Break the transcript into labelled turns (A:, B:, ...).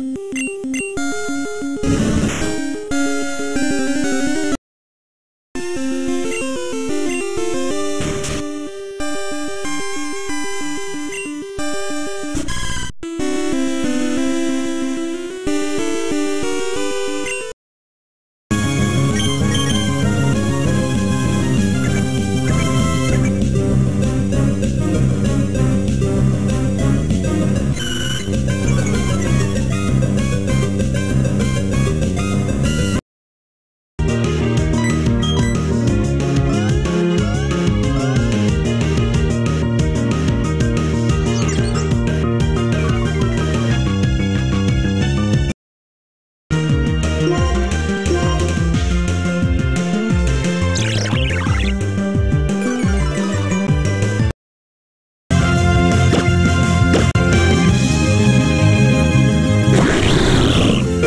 A: you.